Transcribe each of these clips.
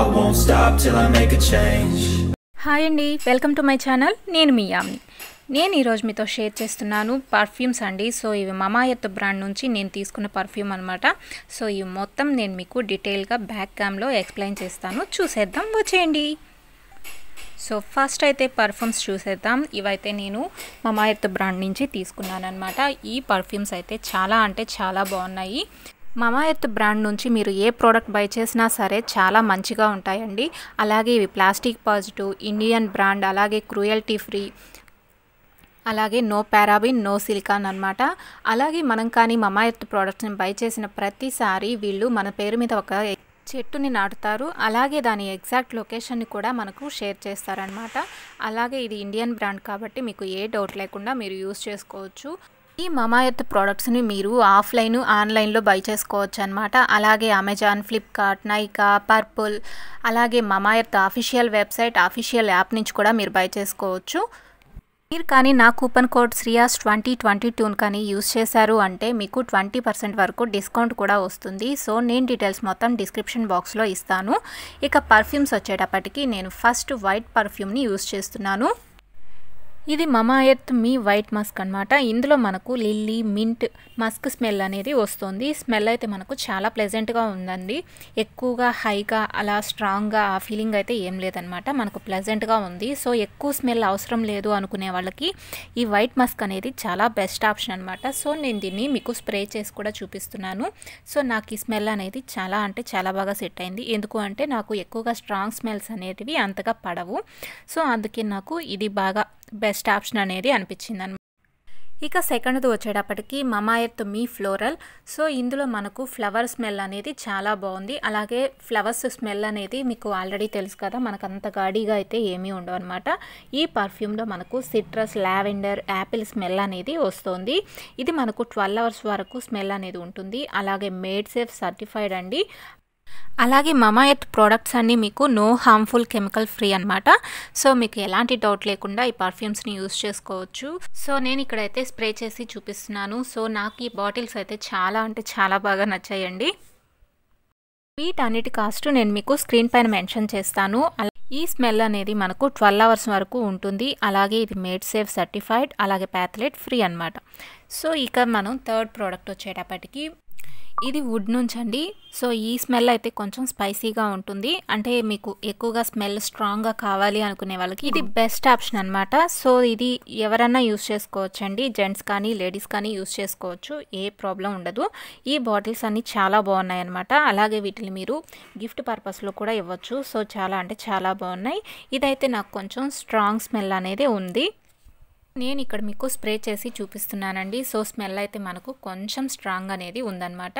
I won't stop till I make a change. Hi అండి welcome to my channel నేను మీ యామ్ని. నేను ఈరోజు మీతో షేర్ చేస్తున్నాను పర్ఫ్యూమ్స్ అండి. సో ఇవి మమాయత్ బ్రాండ్ నుంచి నేను తీసుకున్న పర్ఫ్యూమ్ అనమాట సో ఇవి మొత్తం నేను మీకు డీటెయిల్గా బ్యాక్ క్యామ్లో ఎక్స్ప్లెయిన్ చేస్తాను. చూసేద్దాం వచ్చేయండి. సో ఫస్ట్ అయితే పర్ఫ్యూమ్స్ చూసేద్దాం. ఇవైతే నేను మమాయత్ బ్రాండ్ నుంచి తీసుకున్నాను అనమాట ఈ పర్ఫ్యూమ్స్ అయితే చాలా అంటే చాలా బాగున్నాయి. మమాయత్ బ్రాండ్ నుంచి మీరు ఏ ప్రోడక్ట్ బై చేసినా సరే చాలా మంచిగా ఉంటాయండి. అలాగే ఇవి ప్లాస్టిక్ పాజిటివ్ ఇండియన్ బ్రాండ్ అలాగే క్రూయల్టీ ఫ్రీ అలాగే నో పారాబిన్ నో సిలికాన్ అనమాట అలాగే మనం కానీ మమాయత్ ప్రోడక్ట్స్ని బై చేసిన ప్రతిసారి వీళ్ళు మన పేరు మీద ఒక చెట్టుని నాటుతారు. అలాగే దాని ఎగ్జాక్ట్ లొకేషన్ని కూడా మనకు షేర్ చేస్తారనమాట అలాగే ఇది ఇండియన్ బ్రాండ్ కాబట్టి మీకు ఏ డౌట్ లేకుండా మీరు యూస్ చేసుకోవచ్చు. ఈ మమాయత్ ప్రోడక్ట్స్ని మీరు ఆఫ్లైన్ ఆన్లైన్లో బై చేసుకోవచ్చు అనమాట అలాగే అమెజాన్ ఫ్లిప్కార్ట్ నైకా పర్పుల్ అలాగే Mamaearth official website official app నుంచి కూడా మీరు బై చేసుకోవచ్చు. మీరు కానీ నా coupon code Shriyas twenty twenty టూని కానీ యూస్ చేశారు అంటే మీకు ట్వంటీ పర్సెంట్ వరకు డిస్కౌంట్ కూడా వస్తుంది. సో నేను డీటెయిల్స్ మొత్తం డిస్క్రిప్షన్ బాక్స్లో ఇస్తాను. ఇక పర్ఫ్యూమ్స్ వచ్చేటప్పటికి నేను ఫస్ట్ వైట్ పర్ఫ్యూమ్ని యూస్ చేస్తున్నాను. ఇది మమాయత్ మీ వైట్ మస్క్ అనమాట ఇందులో మనకు లిల్లీ మింట్ మస్క్ స్మెల్ అనేది వస్తుంది. స్మెల్ అయితే మనకు చాలా ప్లెజెంట్గా ఉందండి. ఎక్కువగా హైగా అలా స్ట్రాంగ్గా ఆ ఫీలింగ్ అయితే ఏం లేదనమాట మనకు ప్లెజెంట్గా ఉంది. సో ఎక్కువ స్మెల్ అవసరం లేదు అనుకునే వాళ్ళకి ఈ వైట్ మస్క్ అనేది చాలా బెస్ట్ ఆప్షన్ అనమాట సో నేను దీన్ని మీకు స్ప్రే చేసి కూడా చూపిస్తున్నాను. సో నాకు ఈ స్మెల్ అనేది చాలా అంటే చాలా బాగా సెట్ అయింది. ఎందుకు అంటే నాకు ఎక్కువగా స్ట్రాంగ్ స్మెల్స్ అనేటివి అంతగా పడవు. సో అందుకే నాకు ఇది బాగా బెస్ట్ ఆప్షన్ అనేది అనిపించింది అనమాట ఇక సెకండ్ది వచ్చేటప్పటికి మమాయర్త్ మీ ఫ్లోరల్. సో ఇందులో మనకు ఫ్లవర్ స్మెల్ అనేది చాలా బాగుంది. అలాగే ఫ్లవర్స్ స్మెల్ అనేది మీకు ఆల్రెడీ తెలుసు కదా మనకు అంత గాడిగా అయితే ఏమీ ఉండవు అనమాట ఈ పర్ఫ్యూమ్లో మనకు సిట్రస్ లావెండర్ యాపిల్ స్మెల్ అనేది వస్తుంది. ఇది మనకు ట్వెల్వ్ అవర్స్ వరకు స్మెల్ అనేది ఉంటుంది. అలాగే మేడ్ సేఫ్ సర్టిఫైడ్ అండి. అలాగే మమాయత్ ప్రోడక్ట్స్ అన్నీ మీకు నో హార్మ్ఫుల్ కెమికల్ ఫ్రీ అనమాట సో మీకు ఎలాంటి డౌట్ లేకుండా ఈ పర్ఫ్యూమ్స్ని యూస్ చేసుకోవచ్చు. సో నేను ఇక్కడైతే స్ప్రే చేసి చూపిస్తున్నాను. సో నాకు ఈ బాటిల్స్ అయితే చాలా అంటే చాలా బాగా నచ్చాయండి. వీటన్నిటి కాస్ట్ నేను మీకు స్క్రీన్ పైన మెన్షన్ చేస్తాను. ఈ స్మెల్ అనేది మనకు ట్వెల్వ్ అవర్స్ వరకు ఉంటుంది. అలాగే ఇది మేడ్ సేఫ్ సర్టిఫైడ్ అలాగే ప్యాథ్లెట్ ఫ్రీ అనమాట సో ఇక మనం థర్డ్ ప్రోడక్ట్ వచ్చేటప్పటికి ఇది వుడ్ నుంచి అండి సో ఈ స్మెల్ అయితే కొంచెం స్పైసీగా ఉంటుంది. అంటే మీకు ఎక్కువగా స్మెల్ స్ట్రాంగ్గా కావాలి అనుకునే వాళ్ళకి ఇది బెస్ట్ ఆప్షన్ అనమాట సో ఇది ఎవరన్నా యూస్ చేసుకోవచ్చండి. జెంట్స్ కానీ లేడీస్ కానీ యూస్ చేసుకోవచ్చు. ఏ ప్రాబ్లం ఉండదు. ఈ బాటిల్స్ అన్నీ చాలా బాగున్నాయి అనమాట అలాగే వీటిని మీరు గిఫ్ట్ పర్పస్లో కూడా ఇవ్వచ్చు. సో చాలా అంటే చాలా బాగున్నాయి. ఇదైతే నాకు కొంచెం స్ట్రాంగ్ స్మెల్ అనేది ఉంది. నేను ఇక్కడ మీకు స్ప్రే చేసి చూపిస్తున్నానండి. సో స్మెల్ అయితే మనకు కొంచెం స్ట్రాంగ్ అనేది ఉందన్నమాట.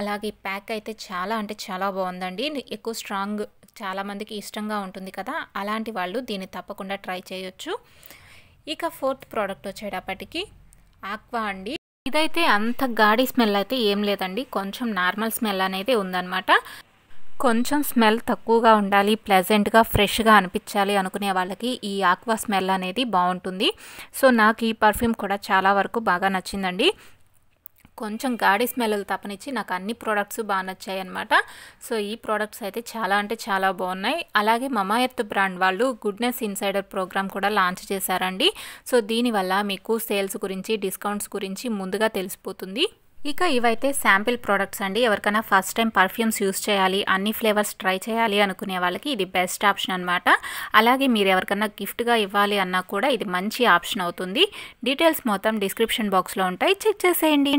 అలాగే ప్యాక్ అయితే చాలా అంటే చాలా బాగుందండి. ఎక్కువ స్ట్రాంగ్ చాలామందికి ఇష్టంగా ఉంటుంది కదా. అలాంటి వాళ్ళు దీన్ని తప్పకుండా ట్రై చేయొచ్చు. ఇక ఫోర్త్ ప్రోడక్ట్ వచ్చేటప్పటికి ఆక్వా అండి. ఇదైతే అంత గాడి స్మెల్ అయితే ఏం లేదండి. కొంచెం నార్మల్ స్మెల్ అనేది ఉందన్నమాట. కొంచెం స్మెల్ తక్కువగా ఉండాలి ప్లెజెంట్గా ఫ్రెష్గా అనిపించాలి అనుకునే వాళ్ళకి ఈ ఆక్వా స్మెల్ అనేది బాగుంటుంది. సో నాకు ఈ పర్ఫ్యూమ్ కూడా చాలా వరకు బాగా నచ్చిందండి. కొంచెం గాడి స్మెల్ తప్పనిచ్చి నాకు అన్ని ప్రోడక్ట్స్ బాగా నచ్చాయి అనమాట సో ఈ ప్రోడక్ట్స్ అయితే చాలా అంటే చాలా బాగున్నాయి. అలాగే మమాయత్ బ్రాండ్ వాళ్ళు గుడ్నెస్ ఇన్సైడర్ ప్రోగ్రామ్ కూడా లాంచ్ చేశారండి. సో దీనివల్ల మీకు సేల్స్ గురించి డిస్కౌంట్స్ గురించి ముందుగా తెలిసిపోతుంది. ఇక ఇవైతే శాంపిల్ ప్రోడక్ట్స్ అండి. ఎవరికైనా ఫస్ట్ టైం పర్ఫ్యూమ్స్ యూస్ చేయాలి అన్ని ఫ్లేవర్స్ ట్రై చేయాలి అనుకునే వాళ్ళకి ఇది బెస్ట్ ఆప్షన్ అనమాట అలాగే మీరు ఎవరికైనా గిఫ్ట్గా ఇవ్వాలి అన్నా కూడా ఇది మంచి ఆప్షన్ అవుతుంది. డీటెయిల్స్ మొత్తం డిస్క్రిప్షన్ బాక్స్లో ఉంటాయి. చెక్ చేసేయండి.